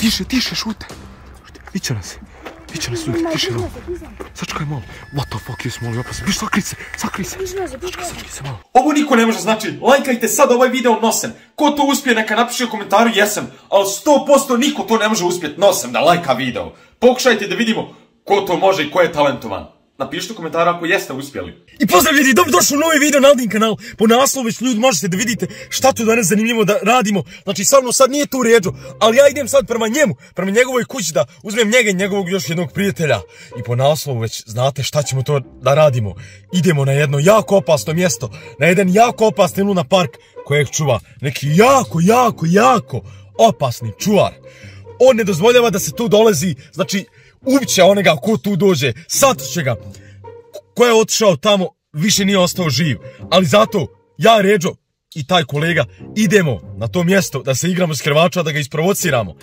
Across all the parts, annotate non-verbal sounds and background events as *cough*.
Tiše, tiše, šute. Viće nas. Viće nas ljudi, tiše malo. Sačekaj malo. What the fuck, jes molim, opasno. Biš, sakri se, sakri se. Sačekaj, sakri se malo. Ovo niko ne može znači. Lajkajte sad ovaj video nosem. Ko to uspije neka napiše u komentaru jesam. Ali 100% niko to ne može uspjeti nosem da lajka video. Pokušajte da vidimo ko to može i ko je talentovan. Napišite u komentaru ako jeste uspjeli. I pozdrav ljudi, dobro došli u novi video na Aldin kanal. Po naslovu već ljudi možete da vidite šta tu danas zanimljivo da radimo. Znači sa mnom sad nije tu ređo, ali ja idem sad prema njemu, prema njegovoj kući da uzmem njega i njegovog još jednog prijatelja. I po naslovu već znate šta ćemo to da radimo. Idemo na jedno jako opasno mjesto, na jedan jako opasni luna park kojeg čuva neki jako, jako, jako opasni čuvar. On ne dozvoljava da se tu dolazi, znači ubiće onega ko tu dođe, će ga. Ko je otišao tamo, više nije ostao živ. Ali zato, ja Ređo i taj kolega idemo na to mjesto da se igramo s krvača, da ga isprovociramo.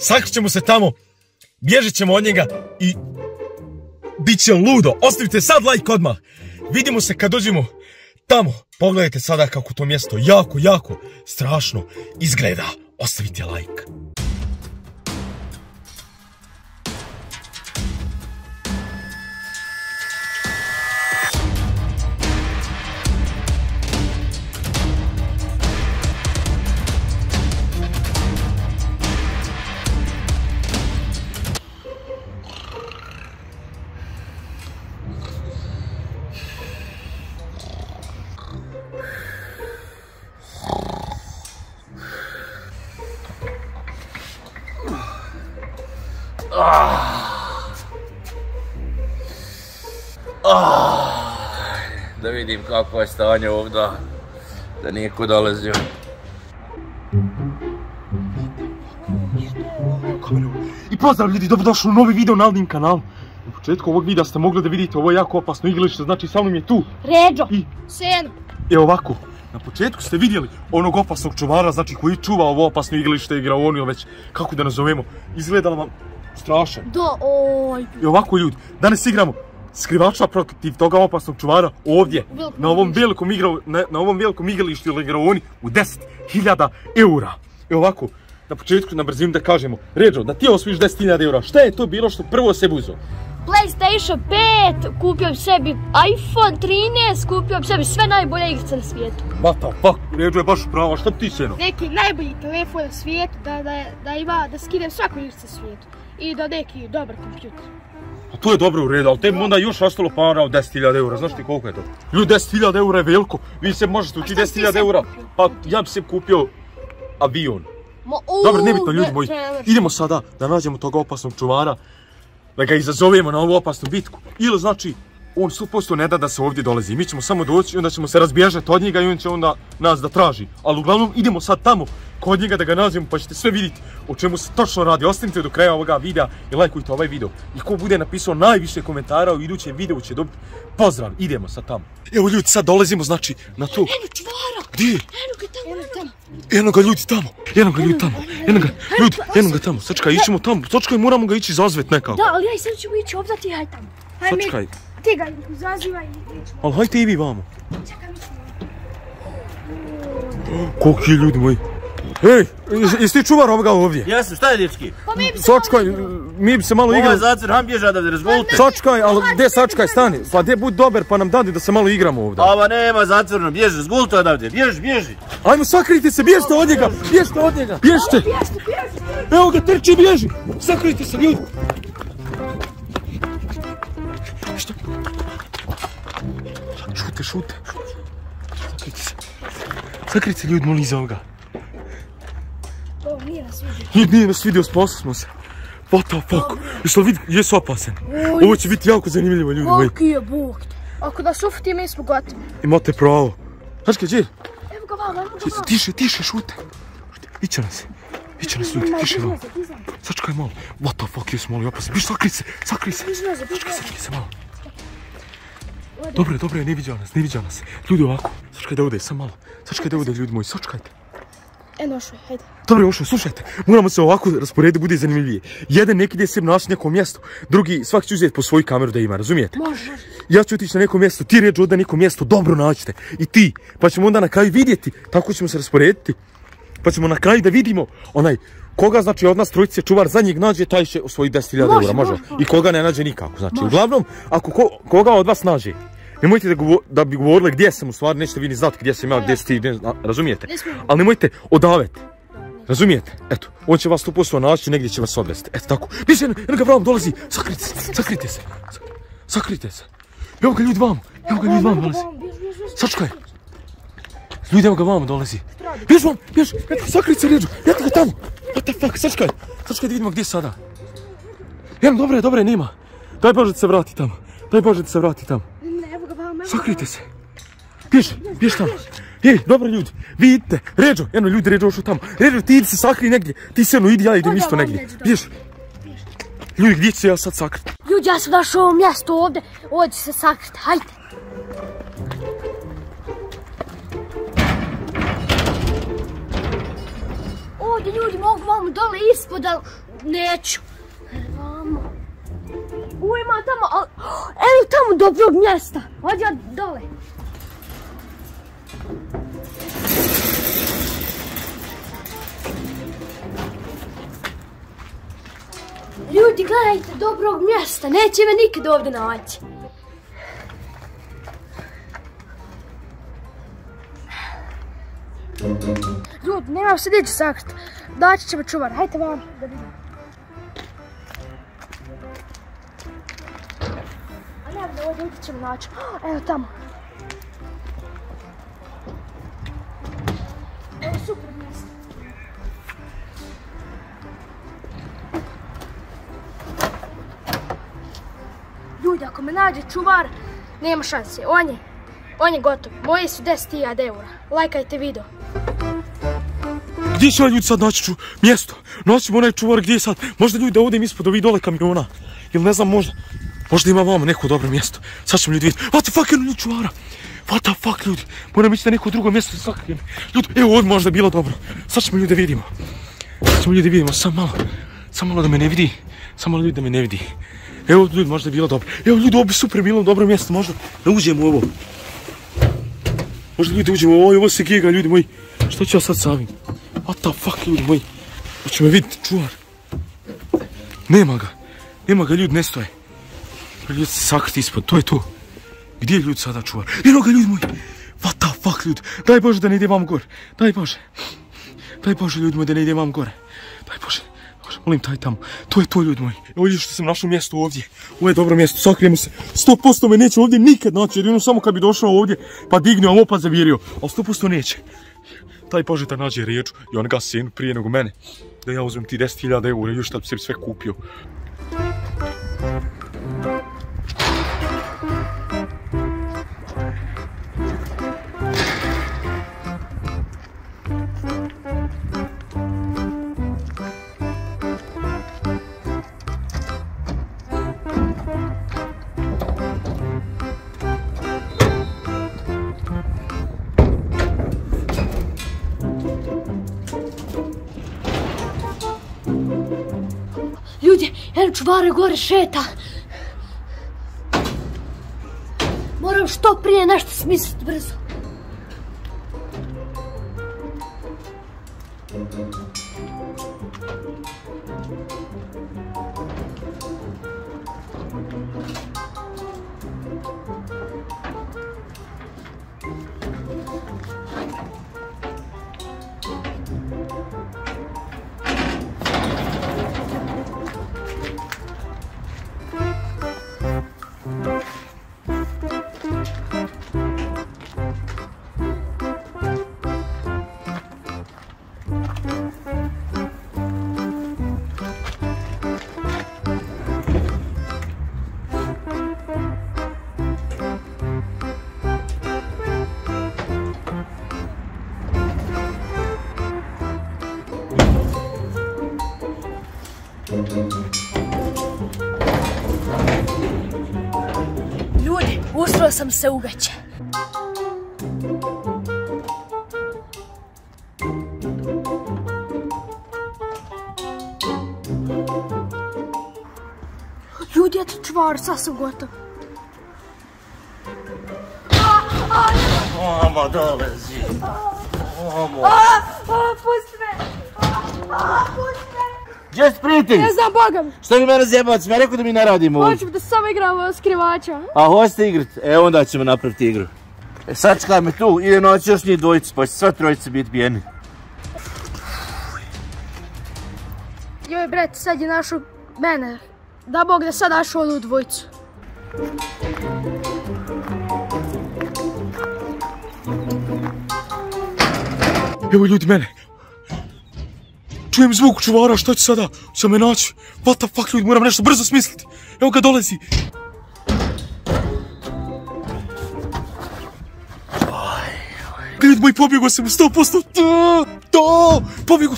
Sakrićemo se tamo, bježit ćemo od njega i bit će ludo. Ostavite sad like odmah. Vidimo se kad dođemo tamo. Pogledajte sada kako to mjesto jako, jako strašno izgleda. Ostavite like. Da vidim kako je stanje ovdje. Da nije ko dolazio. I pozdrav ljudi, dobrodošli u novi video na Aldin kanal. U početku ovog videa ste mogli da vidite ovo jako opasno igralište, znači sa mnom je tu. Ređo, I... Sen. E ovako, na početku ste vidjeli onog opasnog čuvara, znači koji čuva ovo opasno igralište, igraoniju već, kako da nazovemo, izgleda vam strašan. Da, oj. I ovako ljudi, danas igramo skrivača protiv toga opasnog čuvara ovdje, na ovom velikom igra, na, ovom velikom igralištu ili igraoni u 10.000 eura. I ovako, na početku na brzinu da kažemo, Ređo, da ti osvojiš 10.000 eura, šta je to bilo što prvo sebi uzeo? PlayStation 5, kupio sebi iPhone 13, kupio sebi sve najbolje igrice na svijetu. What the fuck, Ređo je baš pravo, šta ti se Neki najbolji telefon na svijetu, da, da, da ima, da skinem svaku igricu na svijetu. I da neki dobar kompjuter. Pa to je dobro u redu, ali tebi onda još ostalo para od 10.000 eura, znaš ti koliko je to? Ljudi, 10.000 eura je veliko, vi se možete ući 10.000 eura, pa ja bi se kupio avion. Dobro, nebitno ljudi moji, idemo sada da nađemo tog opasnog čuvara, da ga izazovemo na ovu opasnu bitku. Ili znači, on 100% ne da da se ovdje dolazi. Mi ćemo samo doći i onda ćemo se razbježati od njega i on će onda nas da traži. Ali uglavnom idemo sad tamo kod njega da ga nađemo pa ćete sve vidjeti o čemu se točno radi. Ostanite do kraja ovoga videa i lajkujte ovaj video. I ko bude napisao najviše komentara u idućem videu će dobiti pozdrav. Idemo sad tamo. Evo ljudi, sad dolazimo znači na to. Eno čvara! Gdje? Eno ga tamo, Eno ga ljudi tamo. Eno ga ljudi tamo. Eno ga, ljudi, eno ga tamo. Sačekaj, ićemo tamo. Sačekaj, moramo ga ići zazvet nekako. Da, ali ja sad ćemo ići ovdje ti haj tamo. Sačekaj. Ti ga izazivaj i. Ali hajte i vi vamo. Čekaj, ćemo. Koliki ljudi moji. Ej, jesi ti čuvar ovoga ovdje? Jesam, šta je dječki? Pa mi bi se Sačkaj, mi bi se malo igrali. Ovo je zacir, ham bježa da razvolite. Sačkaj, ali gdje sačkaj, stani. Pa gdje budi dobar pa nam dadi da se malo igramo ovdje. Ova nema zacirno, bježi, zgulite odavdje, bježi, bježi. Ajmo sakriti se, bježite od njega, bježite od njega, bježite. Evo ga, trči, bježi. Sakriti se, ljudi. Što? Šute, šute. Sakriti se. Sakriti se, ljudi, molim iza ovoga. Nije nas vidio. Nije, nije nas vidio, spasili smo se. What the fuck? Jesi li vidi, jesu opasen? Ovo će biti jako zanimljivo, ljudi moji. Koliki je bog. Ako nas ufti, mi smo gotovi. Imate pravo. Znaš kaj, gdje? Evo ga vamo, evo ga vamo. Tiše, tiše, šute. Iće nas. Iće nas ljudi, tiše vamo. Sačekaj malo. What the fuck, jesu mali opasen. Biš, sakri se, sakri se. Sačekaj, sakri se malo. Dobro je, dobro je, ne viđa nas, ne viđa nas. Ljudi ovako, sačekaj da ode, sam malo. Sačekaj da ode, ljudi moji, sačekajte. Eno ošoj, hajde. Dobro, Ošo, slušajte, moramo se ovako rasporediti, bude zanimljivije. Jedan neki ide se naći neko mjesto, drugi svak će uzeti po svoju kameru da ima, razumijete? Može, može. Ja ću otići na neko mjesto, ti ređu da neko mjesto dobro naćite. I ti, pa ćemo onda na kraju vidjeti, tako ćemo se rasporediti. Pa ćemo na kraju da vidimo onaj koga znači od nas trojice čuvar zadnjeg nađe taj će osvojiti 10.000 Može, eura, može. može, može. I koga ne nađe nikako. Znači, uglavnom, ako ko- koga od vas nađe, nemojte da, da bi govorili gdje sam u stvari, nećete vi ni znati gdje sam ja, gdje si ti, ne razumijete? Ali nemojte odaveti. Razumijete? Eto, on će vas tu posto naći, negdje će vas odvesti. Eto tako. Biće, jedno ga vram dolazi, sakrite se, sakrite se, sakrite se. Evo ga ljudi vamo, evo ga ljudi vamo dolazi. Sačkaj. Ljudi, evo ga vamo dolazi. Bjež vam, bjež, eto, sakrite se, ređu, eto ga tamo. What the fuck, sačkaj, sačkaj da vidimo gdje je sada. Jem, dobro je, dobro je, nema. Daj Bože da se vrati tamo, daj Bože da se vrati tamo. Sakrite se. Bjež, bjež tamo. Ej, dobro ljudi, vi idite. Ređo, jedno ljudi Ređo ošao tamo. Ređo, ti idi se sakri negdje. Ti se jedno idi, ja idem isto negdje. Bjež. Ljudi, gdje ću se ja sad sakriti? Ljudi, ja sam našao mjesto ovdje. Ovdje će se sakriti, hajde. Ovdje ljudi mogu vam dole ispod, ali neću. Vamo. U, ima tamo, ali... Evo tamo dobrog mjesta. Ja dole. Ljudi, gledajte, dobrog mjesta. Neće me nikad ovdje naći. Nemam se neću sakriti. Daći će me čuvar. Hajde vam da vidim. A ne, da ovdje ovdje ćemo naći. *gasps* Evo tamo. Evo super mjesto. Ljudi, ako me nađe čuvar, nema šanse. On je, on je gotov. Moje su 10.000 eura. Lajkajte video. Gdje će ovaj ljudi sad naći mjesto? Naćemo onaj čuvar gdje je sad. Možda ljudi da odem ispod ovih dole kamiona. Ili ne znam, možda. Možda ima vamo neko dobro mjesto. Sad ćemo ljudi vidjeti. What the fuck, ljudi čuvara. What the fuck, ljudi. Moram ići na neko drugo mjesto sakrijem. Ljudi, evo ovdje možda je bilo dobro. Sad ćemo ljudi vidimo. Sad ćemo ljudi vidimo. Sam malo. Sam malo da me ne vidi. Sam malo ljudi da me ne vidi. Evo ljudi, možda je bilo dobro. Evo ljudi, ovo bi super bilo dobro mjesto. Možda da uđemo u ovo. Možda ljudi uđemo u ovo. Ovo se giga, ljudi moji. Što ću ja sad sa ovim? What the fuck, ljudi moji? Hoće me vidjeti čuvar. Nema ga. Nema ga, ljudi ne stoje. Ljudi se sakriti ispod, to je to. Gdje je ljudi sada čuvar? Eno ga, ljudi moji. What the fuck, ljudi. Daj Bože da ne ide vam gore. Daj Bože. Daj Bože, ljudi moji, da ne ide vam gore. Daj Bože. Bože, molim taj tamo. To je to, ljudi moji. Vidiš što sam našao mjesto ovdje. Ovo je dobro mjesto, sakrijemo se. 100% me neće ovdje nikad naći, jer jedno samo kad bi došao ovdje, pa dignio ovo pa zavirio. Ali 100% neće. Taj da nađe riječu i on ga sin prije nego mene. Da ja uzmem ti 10.000 eura još da bi sebi sve kupio. Ljudi, jedan čuvar gore šeta. Moram što prije nešto smisliti brzo. Sam se uveće. Ljudi, eto čvar, sad sam gotov. Mama dolazi. Mamo. A, a, pusti me. A, pusti me. Gdje si prijatelj? Ne znam, Boga mi. Što mi mene zjebavac? Ja rekao da mi ne radimo ovdje. Hoćemo da samo igramo skrivača. A hoćete igrat? E onda ćemo napraviti igru. E sad čekaj me tu, ide noć još njih dvojica, pa će sva trojica biti bijeni. Joj, bret, sad je našao mene. Da Bog da sad našao onu dvojicu. Evo ljudi mene. Čujem zvuk čuvara, šta će sada? Će me naći? What the fuck ljudi, moram nešto brzo smisliti. Evo ga dolazi. Ljudi moj, pobjegao sam 100%. To, to, pobjegao.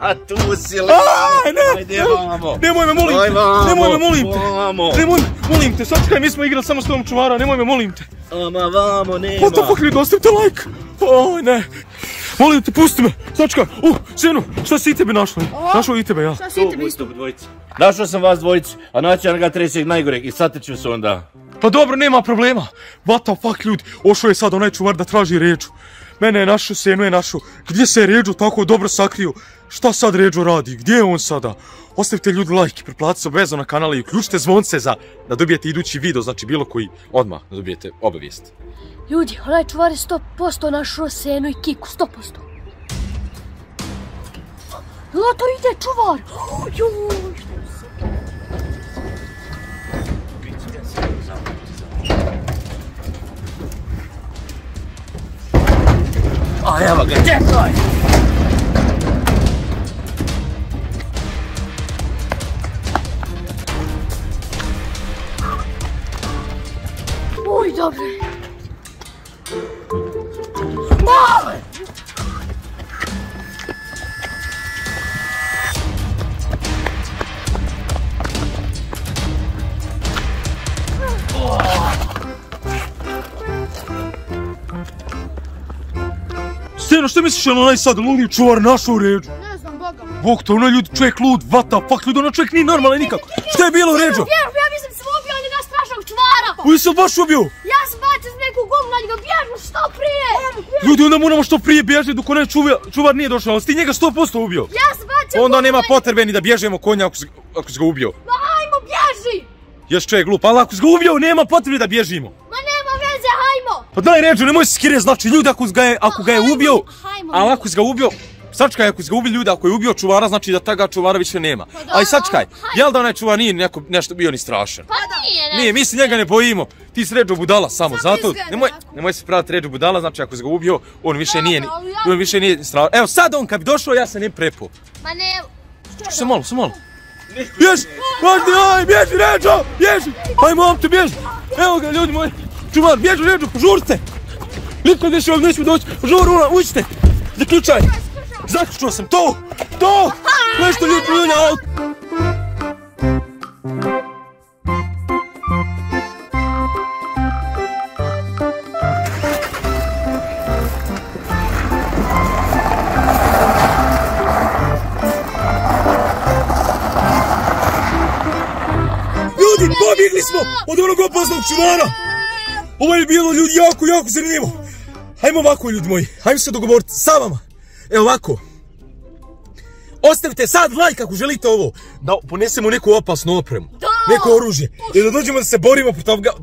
A *laughs* tu si? Aj, ne, Ajde, vamo. Nemoj me, molim te. Nemoj me, molim te. vamo. Nemoj me, molim te. Sačekaj, mi smo igrali samo s tom čuvara. Nemoj me, molim te. Ama vamo, nema. What the fuck, ljudi, ostavite like. Oj, ne. Molim te, pusti me. Sačekaj. Uh, sinu, šta si i tebe našla? Našao i tebe, ja. Šta si Tu, ti budite dvojici. Našao sam vas dvojicu, a naći onoga trećeg najgoreg i sateću se onda. Pa dobro, nema problema. What the fuck, ljudi. Ošao je sad onaj čuvar da traži ređu. Mene je našao, senu je našao. Gdje se je ređu tako dobro sakrio? Šta sad ređu radi? Gdje je on sada? Ostavite ljudi like, preplatite se obavezno na kanal i uključite zvonce za da dobijete idući video, znači bilo koji odmah da dobijete obavijest. Ljudi, onaj čuvar je 100% našao Senu i Kiku, 100%. Loto ide čuvar! Joj, šta je se... A evo ga, čekaj! Steno, šta misliš, je li onaj sad ludi čuvar našao ređu? Ne znam, Boga. Bog to, onaj ljudi, čovjek lud, what the fuck, ljudi, onaj čovjek nije normalan nikako. Šta je bilo ređo? Ja mislim sam ubio onoga strašnog čuvara. Uj se baš ubio. Ja sam bacio s neku gumu na njega, bježu što prije. Ljudi, onda moramo što prije bježati dok onaj čuvar, čuvar nije došao, ali si ti njega 100% ubio. Ja sam bacio Onda nema potrebe ni da bježemo konja ako si, ako si ga ubio. Ma hajmo, bježi. Još čovjek glup, ali ako si ga ubio, nema potrebe da bježimo. Ma. Pa daj ređu, nemoj se skire, znači ljudi ako ga je, ako ga je ubio, ali ako si ga ubio, sačkaj, ako si ga ubio ljudi, ako je ubio čuvara, znači da taga čuvara više nema. Pa sačkaj, jel da onaj čuvar nije neko, nešto bio ni strašan? Pa nije. Nije, mi se njega ne bojimo. Ti si Ređo budala samo, Samo zato nemoj, nemoj se praviti Ređo budala, znači ako si ga ubio, on više nije, on više nije strašan. Evo sad on kad bi došao, ja se ne prepo. Ma ne. Se malo, se malo. Bježi, možda, aj, bježi Ređo, bježi. Aj, momče, bježi. Evo ga, ljudi moji. Čuvar, bježi Ređo, požurite. Niko više vam nećemo doći. Požur, ula, uđite. Zaključaj. Zaključao sam to, to. Nešto ljudi, ljudi, aut. Ljudi, pobjegli smo od onog opasnog čuvara. Ovo je bilo ljudi jako, jako zanimljivo. Hajmo ovako ljudi moji, hajmo se dogovoriti sa vama. Evo ovako. Ostavite sad like ako želite ovo. Da ponesemo neku opasnu opremu. Da! Neko oružje. I da dođemo da se borimo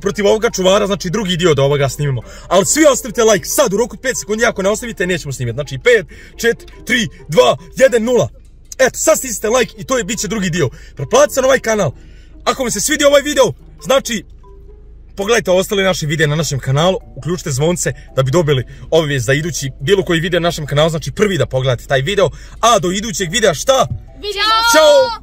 protiv ovoga, čuvara, znači drugi dio da ovoga snimimo. Ali svi ostavite like sad u roku od 5 sekundi, ako ne ostavite nećemo snimati. Znači 5, 4, 3, 2, 1, 0. Eto, sad stisnite like i to je bit će drugi dio. Preplatite se na ovaj kanal. Ako vam se svidio ovaj video, znači Pogledajte ostale naše videe na našem kanalu, uključite zvonce da bi dobili obavijest za idući bilo koji video na našem kanalu, znači prvi da pogledate taj video, a do idućeg videa šta? Vidimo. Ćao!